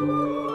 Música